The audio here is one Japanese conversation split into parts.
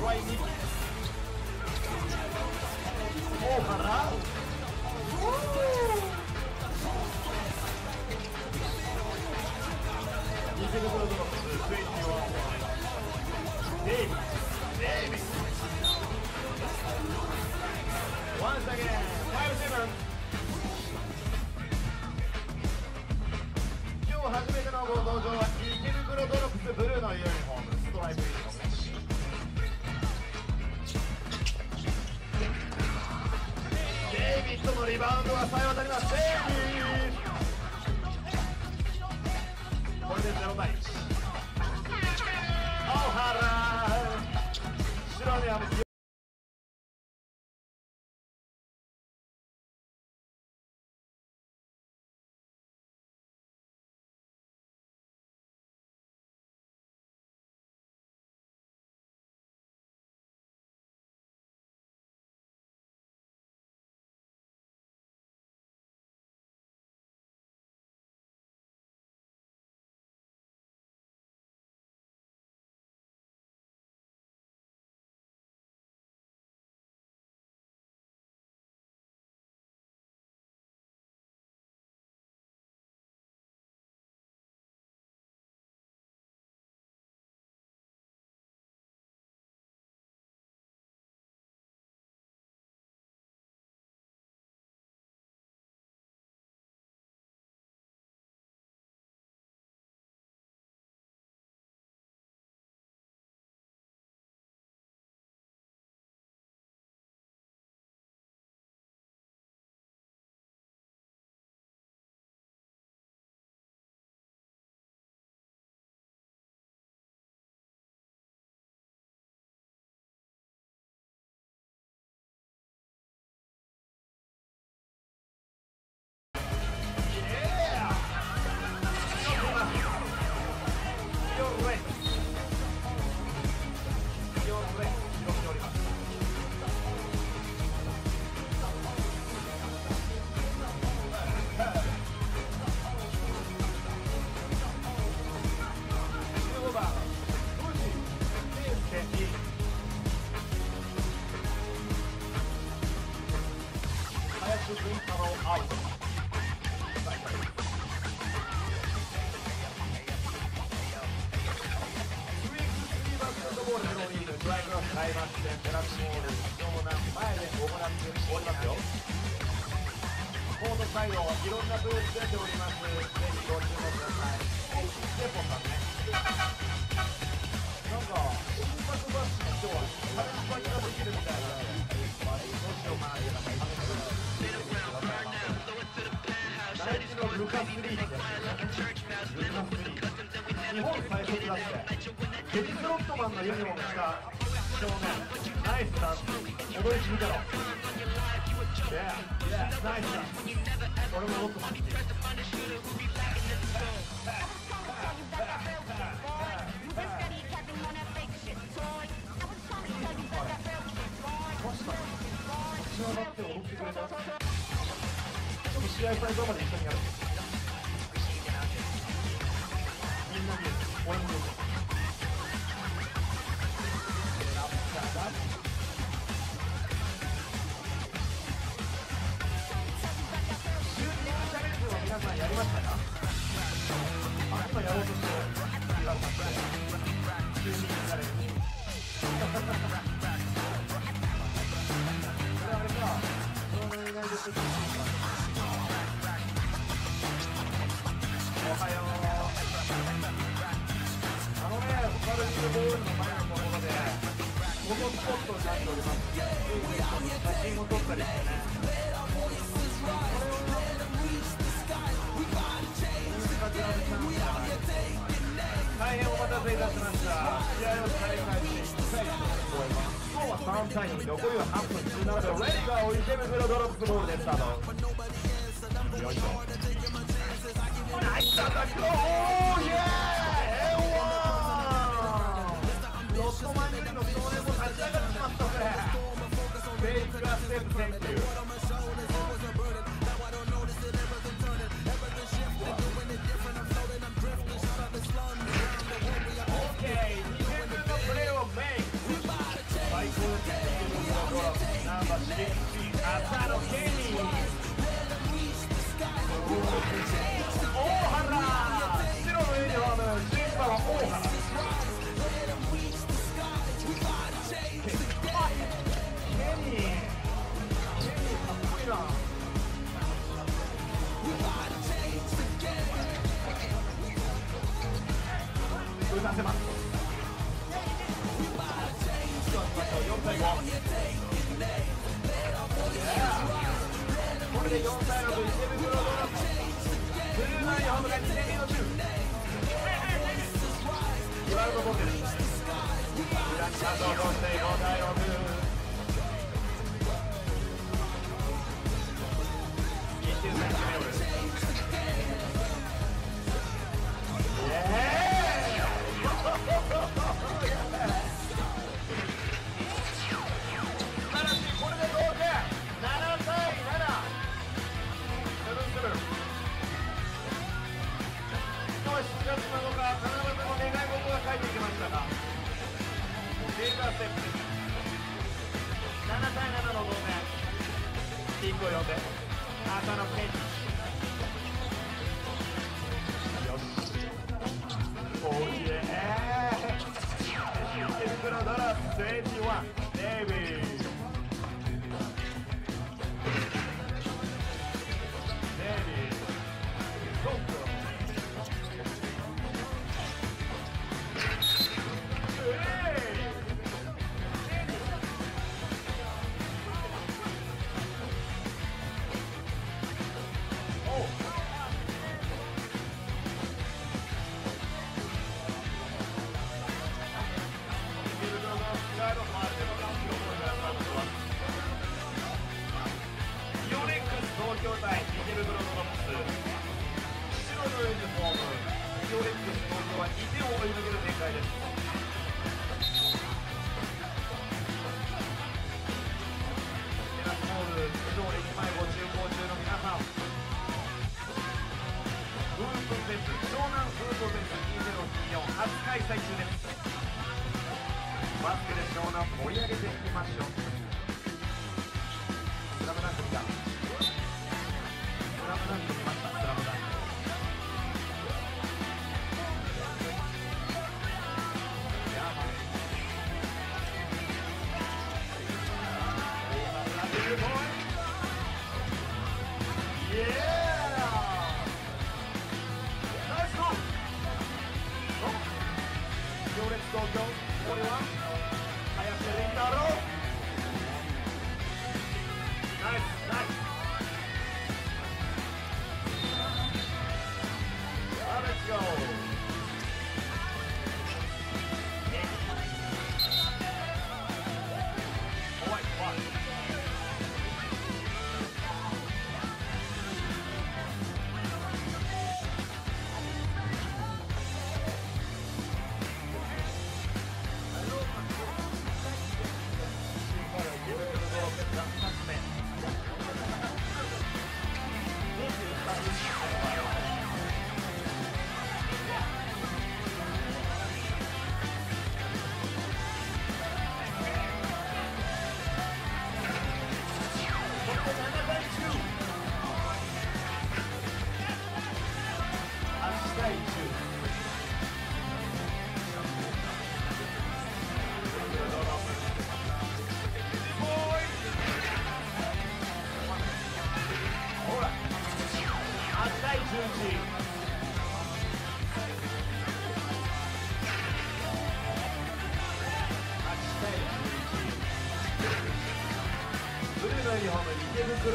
ス21デイビスデイビス Once again 5-7今日初めてのご登場は池袋ドロップスブルーのユニフォームストライプユニフォーム。リバウンドがさえ渡ります開幕戦トラスシール湘南前で行っておりますよコートサイドいろんなブース出ておりますぜひご注目くださいテポさんねなんか心拍バッシ今日は食べができるみたいなどうしようかなってなんのルカ・日本最速だってデビ・ロットマンのユニフォームした正面ナイスダンス踊りしみだろ Yeah, yeah, nice stuff. も踊って。つながって踊ってくれた。試合会場まで一緒にやる。みんなに俺も踊る。もどっかでしたね大変お待たせいたしました。試合を再開して1回と思います今日は3対2残りは8分。17秒レイが追い手袋ドロップボールでスタートフードフェス湘南フードフェス2024初開催中です。バスケで湘南盛り上げていきましょう。Bye.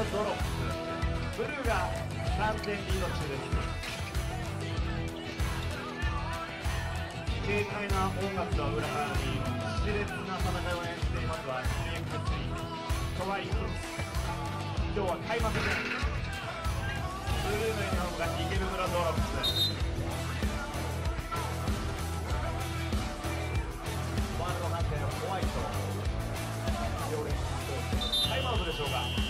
ロドロップブルーが完全リード中です軽快な音楽とは裏腹に熾烈な戦いを演じていますは GX3 トライキ今日は開幕戦ブルーのユニフォームが池袋ドロップスワールド判定ホワイトタイムアウトでしょうか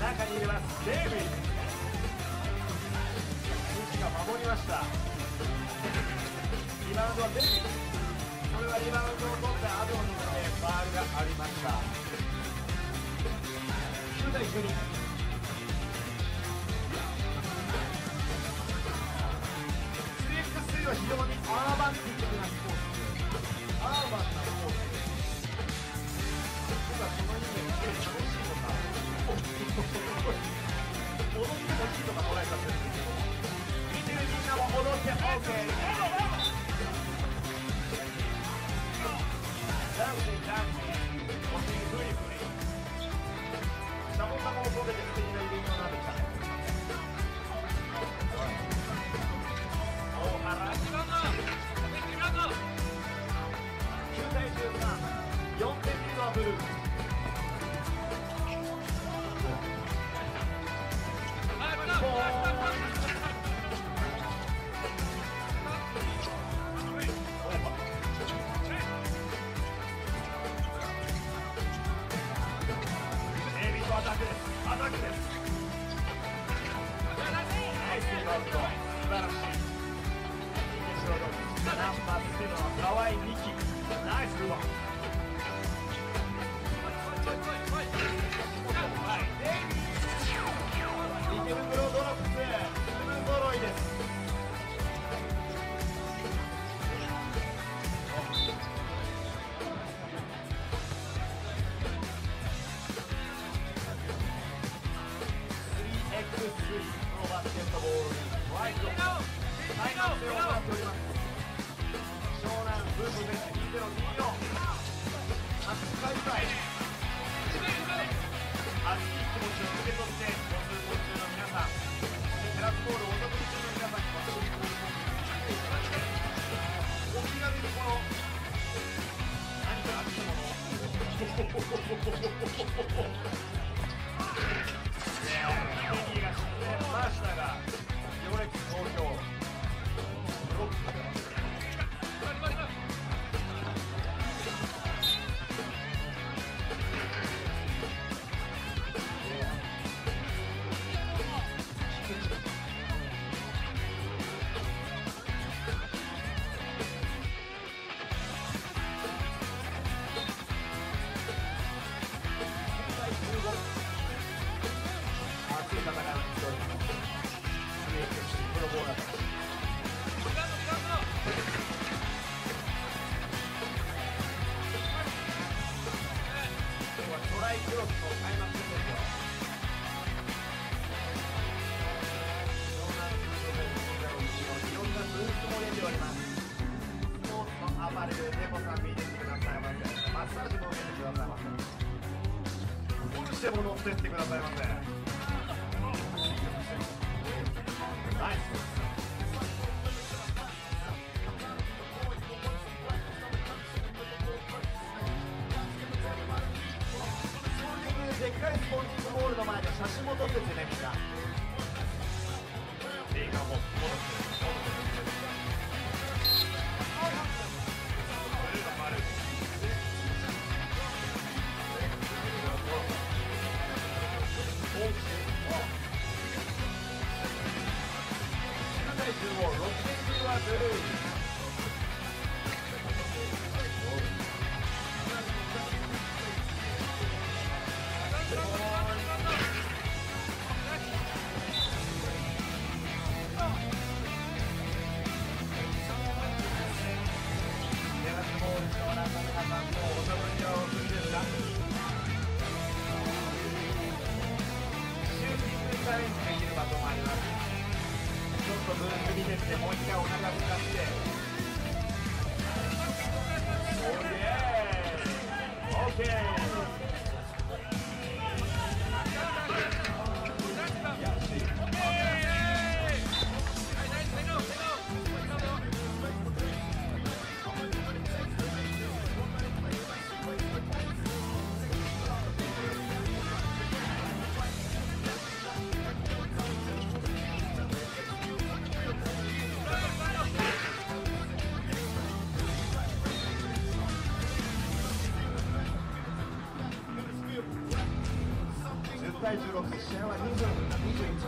中に入れますデイビー西が守りましたリバウンドはデイビーこれはリバウンドを取ったアドオンのファールがありました9対リーは非常にアーバン的なスポーツアーバンなスポーツ僕はこの意味で非常る楽しい 踊ってほしいとかもらえた。んです見てるみんなも踊ってオーダンスにダンスお尻フリフリサボサボを込て素敵なイになるパスナイスルー。ンリトドロップスル分揃いです。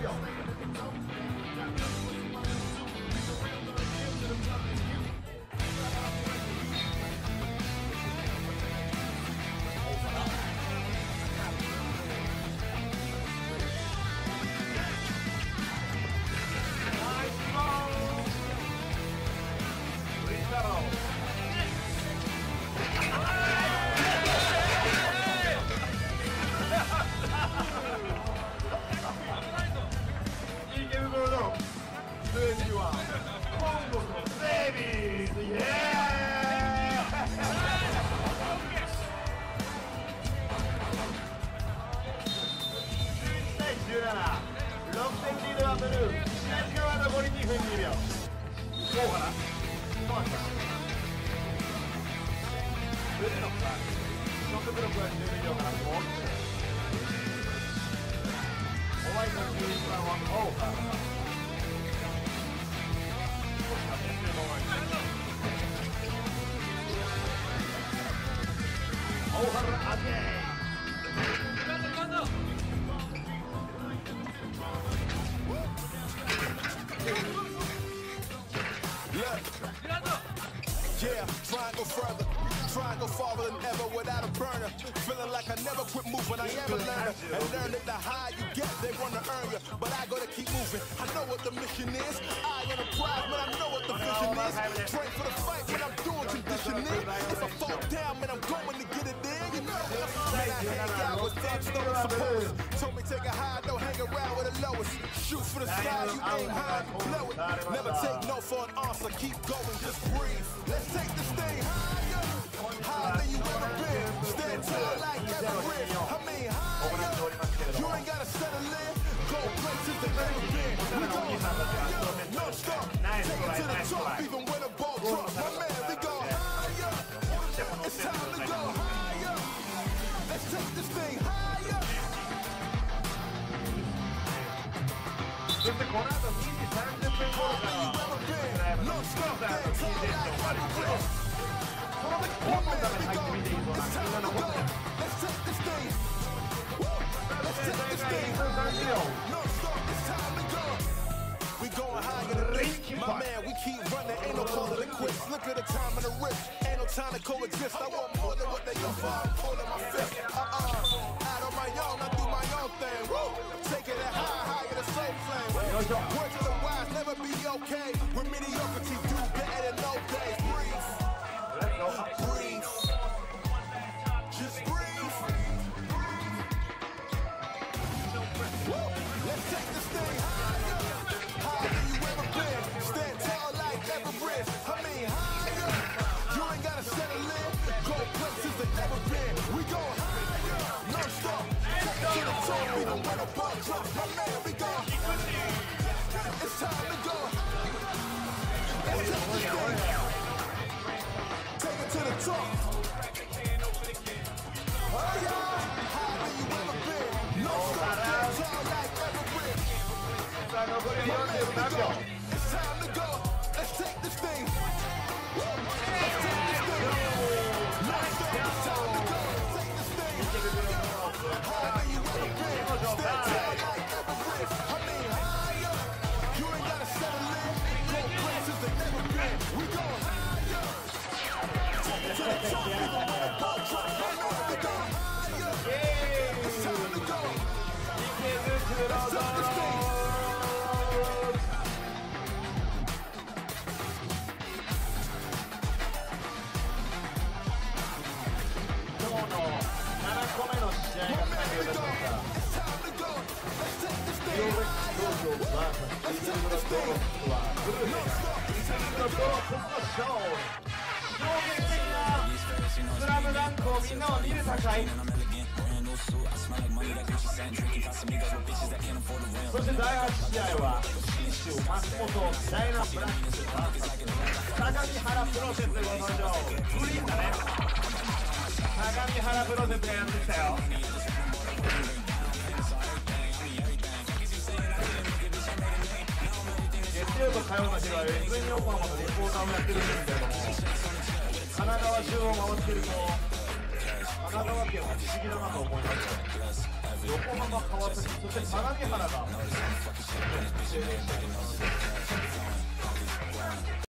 Let's. ambition is. Eye on the prize when I know what the vision is. Train for the fight when I'm doing conditioning. If I fall down, man, I'm going to get it in. You know, what I'm saying? I hang out with that stone supposed. Told me take a high, don't hang around with the lowest. Shoot for the sky, you aim high, you blow it. Never take no for an answer, keep going, just breathe. Let's take this thing higher, higher than you ever been. Stand tall like Everest. I mean higher. You ain't gotta settle in. Go places they never been. Nice fly, nice fly. Even when the ball drops, my man, we go higher. It's time to go higher. Let's take this thing higher. Decorato 15 times in the quarter. Non-stop, that's all I ever will. keep running, ain't no calling it quits. Look at the time and the risk, ain't no time to coexist. I want more than what they offer, I'm pulling my fist. Uh-uh, out of my own, I do my own thing. Woo, taking it high, higher the soul flame. Word to the wise, never be okay with mediocrity. クをみんなは見る高いそして第8試合は信州松本ダイナブラックス相模原プロセスでご登場フリーだね相模原プロセスがやってきたよ月曜と火曜の日は SN 横浜のリポーターもやってるんですけれども神奈川州を回ってると神奈川県は不思議だなと思います横浜、川崎、そして相模原が停電しています。